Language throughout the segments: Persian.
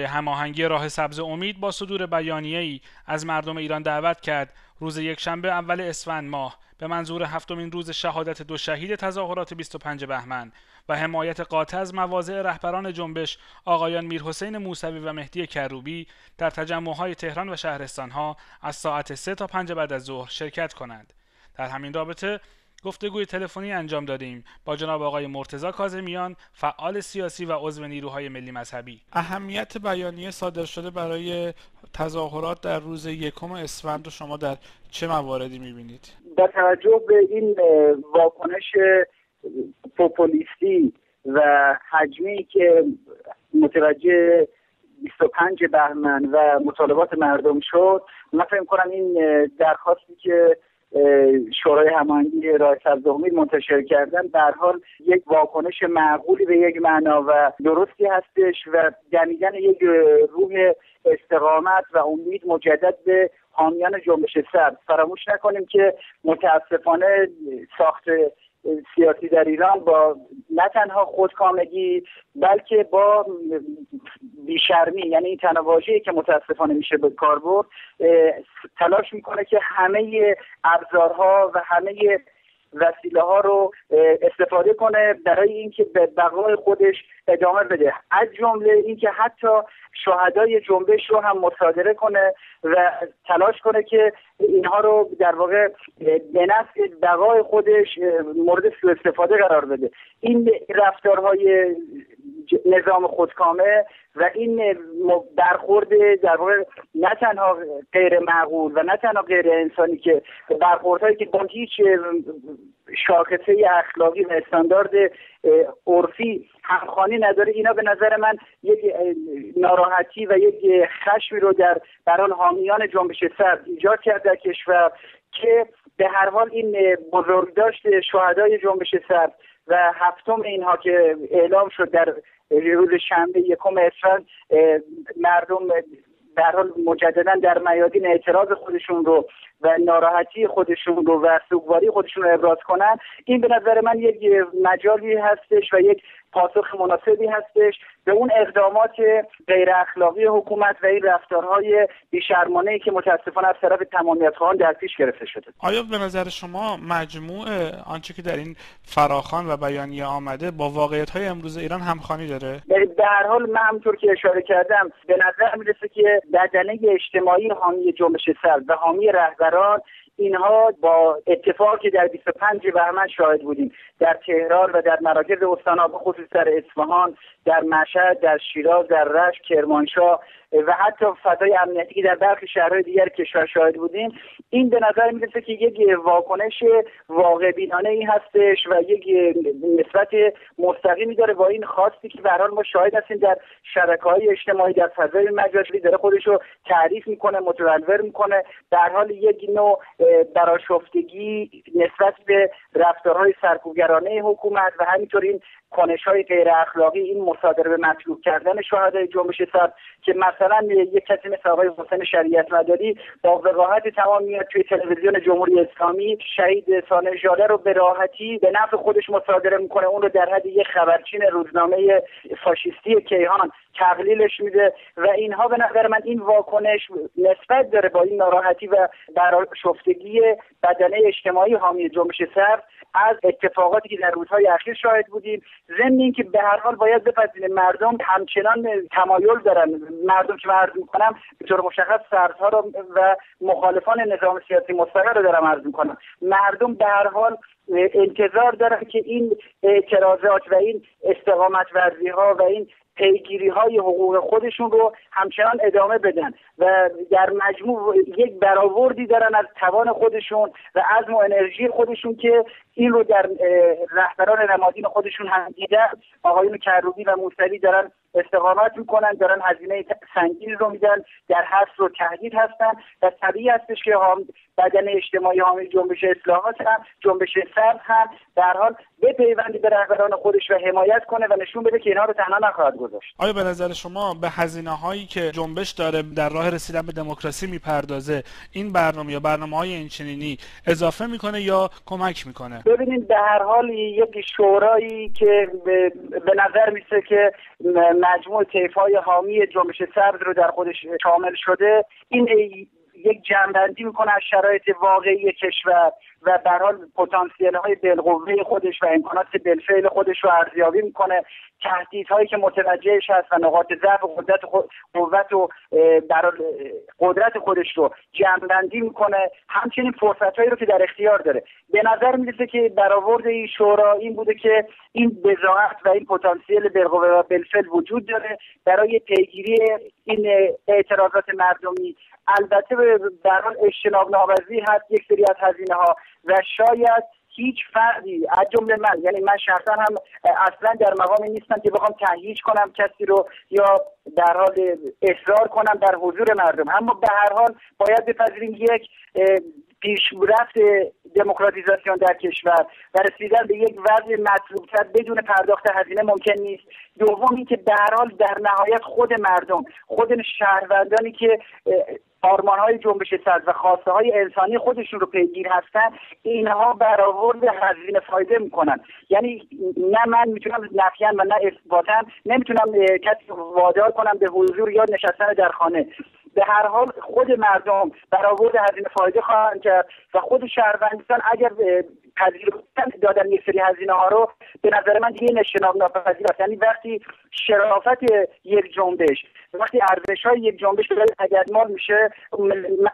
برای هماهنگی راه سبز امید با صدور بیانیه ای از مردم ایران دعوت کرد روز یکشنبه اول اسفند ماه به منظور هفتمین روز شهادت دو شهید تظاهرات 25 بهمن و حمایت قاطع از مواضع رهبران جنبش آقایان میرحسین موسوی و مهدی کروبی در تجمعهای تهران و شهرستانها از ساعت 3 تا 5 بعد از ظهر شرکت کنند. در همین رابطه گفتگوی تلفنی انجام دادیم. با جناب آقای مرتزا کازمیان فعال سیاسی و عضو نیروهای ملی مذهبی. اهمیت بیانیه صادر شده برای تظاهرات در روز یکم اسفند رو شما در چه مواردی می‌بینید؟ با توجه به این واکنش پوپولیستی و حجمی که متوجه 25 بهمن و مطالبات مردم شد من فکر کنم این درخواستی که شورای هماهنگی راه سبز منتشر کردن در حال یک واکنش معقولی به یک معنا و درستی هستش و دمیدن یک روح استقامت و امید مجدد به حامیان جنبش سبز. فراموش نکنیم که متاسفانه ساخت سیاسی در ایران با نه تنها خودکامگی بلکه با بیشرمی یعنی این تنواژه‌ای که متاسفانه میشه به کار برد تلاش می‌کنه که همه ابزارها و همه وسیله ها رو استفاده کنه برای اینکه به بقای خودش ادامه بده. از جمله اینکه حتی شهدای جنبش رو هم مصادره کنه و تلاش کنه که اینها رو در واقع به نفع بقای خودش مورد سوء استفاده قرار بده. این رفتارهای نظام خودکامه و این برخورد در واقع نه تنها غیر معقول و نه تنها غیر انسانی که برخوردهایی که با هیچ شاخصه اخلاقی و استاندارد عرفی همخوانی نداره اینا به نظر من یک ناراحتی و یک خشمی رو در بران حامیان جنبش سرد ایجاد کرد در کشور که به هر حال این بزرگداشت شهدای جنبش سرد و هفتم اینها که اعلام شد در روز شنبه یکم اسفند مردم در حال مجددا در میادین اعتراض خودشون رو و ناراحتی خودشون رو و سوگواری خودشون رو ابراز کنن. این به نظر من یک مجالی هستش و یک پاسخ مناسبی هستش به اون اقدامات غیر اخلاقی حکومت و این رفتارهای بیشرمانه ای که متاسفانه از طرف تمامیت خواهان در پیش گرفته شده. آیا به نظر شما مجموع آنچه که در این فراخان و بیانیه آمده با واقعیت های امروز ایران همخوانی داره؟ در هر حال من همونطور که اشاره کردم به نظر می‌رسه که بدنه اجتماعی حامی جنبش سرد و حامی رهبران اینها با اتفاقی در 25 بهمن شاهد بودیم. در تهران و در مراکز استانها به خصوص در اصفهان در مشهد در شیراز در رشت کرمانشاه و حتی فضای امنیتی که در برخی شهرهای دیگر کشور شاهد بودیم این به نظر می‌رسه که یک واکنش واقع بینانه ای هستش و یک نسبت مستقیمی داره با این خواستی که به ما شاهد هستیم در شبکه های اجتماعی در فضای مجازی داره خودش رو تعریف می‌کنه متولور می‌کنه. در حال یک نوع براشفتگی نسبت به رفتارهای سرکوبگرانه حکومت و همینطور این کنش های غیر اخلاقی این مصادره به مطلوب کردن شهدای جنبش سر که مثلا یک کسی مثل آقای حسین شریعت مداری با وقاحت تمام میاد توی تلویزیون جمهوری اسلامی شهید سانه ژاله رو به راحتی به نفع خودش مصادره می‌کنه. اون رو در حد یک خبرچین روزنامه فاشیستی کیهان تقلیلش میده و اینها به نظر من این واکنش نسبت داره با این ناراحتی و براشفتگی بدنه اجتماعی حامی جنبش سر از اتفاقاتی که در روزهای اخیر شاهد بودیم ضمن اینکه به هر حال باید بپذیریم. مردم همچنان تمایل دارن. مردم که عرض می‌کنم به طور مشخص سرزها رو و مخالفان نظام سیاسی مستقر رو دارم عرض می‌کنم مردم به هر حال انتظار دارن که این اعتراضات و این استقامت ورزی ها و این پیگیری های حقوق خودشون رو همچنان ادامه بدن و در مجموع یک برآوردی دارن از توان خودشون و عزم و انرژی خودشون که این رو در رهبران نمادین خودشون هم دیدن. آقایون کروبی و موسوی دارن استقامت می‌کنن دارن هزینه سنگین رو میدن در حس و تهدید هستن و طبیعی هستش که هم بدن اجتماعی حامی جنبش اصلاحات هم جنبش سرد هم در حال به پیوندی به رهبران خودش و حمایت کنه و نشون بده که اینها رو تنها نخواهد گذاشت. آیا به نظر شما به هزینه هایی که جنبش داره در راه رسیدن به دموکراسی می‌پردازه این برنامه یا برنامه های اینچنینی اضافه می‌کنه یا کمک می‌کنه؟ ببینید به هر حال یک شورایی که به, نظر میسه که مجموع طیف های حامی جنبش سبز رو در خودش شامل شده. این یک جنبندی می‌کنه از شرایط واقعی کشور. و در حال پتانسیل های بالقوه خودش و امکانات بالفعل خودش رو ارزیابی می‌کنه. تهدیدهایی که متوجهش هست و نقاط ضعف و قدرت قوت و در قدرت خودش رو جمعبندی می‌کنه. همچنین فرصتهایی رو که در اختیار داره. به نظر می‌رسه که برآورد این شورا این بوده که این بزاعت و این پتانسیل بالقوه و بالفعل وجود داره. برای پیگیری این اعتراضات مردمی. البته در حال اجتناب ناپذیر هست. یک سری از هزینه ها و شاید هیچ فردی از جمله من یعنی من شخصا هم اصلا در مقامی نیستم که بخوام تهییج کنم کسی رو یا در حال اصرار کنم در حضور مردم. اما به هر حال باید بپذیریم یک پیشرفت دموکراتیزاسیون در کشور و رسیدن به یک وضع مطلوبتر بدون پرداخت هزینه ممکن نیست. دوم اینکه به حال در نهایت خود مردم خود شهروندانی که آرمان های جنبش سبز و خواسته های انسانی خودشون رو پیگیر هستن اینها برآورد هزینه فایده می‌کنن. یعنی نه من می‌تونم نفیان و نه اثباتا نمی‌تونم کسی وادار کنم به حضور یا نشستن در خانه. به هر حال خود مردم برآورد هزینه فایده خواهند کرد و خود شهروندان اگر پذیرفتن دادن یک سری هزینه ها رو به نظر من دیگه اجتناب ناپذیر است یعنی وقتی شرافت یک جنبش وقتی ارزش های یک جنبش تجدمال میشه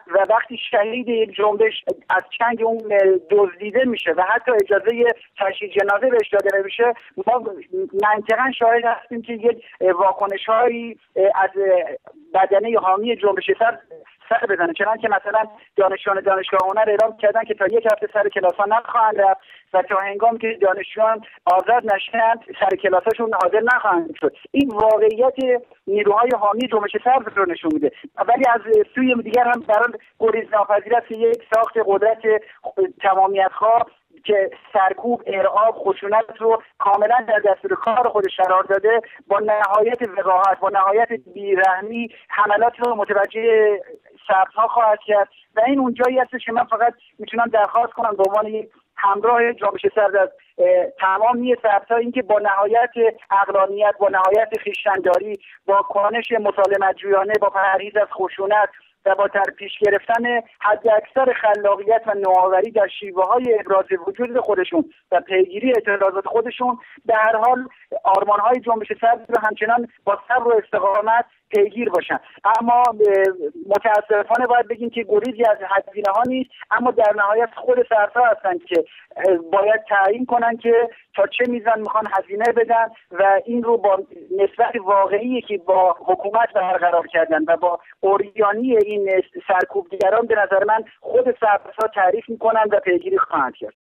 و وقتی شهید یک جنبش از چنگ اون دزدیده میشه و حتی اجازه تشییع جنازه بهش داده نمیشه ما منطقا شاهد هستیم که یک واکنش هایی از بدنه حامی جنبش سر سر بزنه. چنان که مثلا دانشجویان دانشگاه هنر اعلام کردن که تا یک هفته سر کلاس ها نخواهند رفت و تا هنگام که دانشجویان آزاد نشند سر کلاساشون حاضر نخواهند شد. این واقعیت نیروهای حامی جنبش سبز رو نشون میده. ولی از سوی دیگر هم برای گریز ناپذیر است یک ساخت قدرت تمامیت خواه که سرکوب ارعاب خشونت رو کاملا در دستور کار خودش قرار داده با نهایت وقاحت با نهایت بیرحمی حملات رو متوجه سبزها خواهد کرد و این اونجایی هستش که من فقط می‌تونم درخواست کنم به عنوان یک همراه جنبش سرد از تمامی سبزها اینکه با نهایت اقلانیت با نهایت خیشتنداری با کنش مسالمت جویانه با پرهیز از خشونت و با در پیش گرفتن حد اکثر خلاقیت و نوآوری در شیوه های ابراز وجود خودشون و پیگیری اعتراضات خودشون به هر حال آرمان های جنبش سبز رو همچنان با صبر و استقامت پیگیر باشن. اما متاسفانه باید بگیم که گریزی از هزینه ها نیست اما در نهایت خود سرتا هستند که باید تعیین کنن که تا چه میزان می‌خوان هزینه بدن و این رو با نسبت واقعی که با حکومت برقرار کردن و با اوریانی این سرکوبگران به نظر من خود سرتا تعریف می‌کنن و پیگیری خواهند کرد.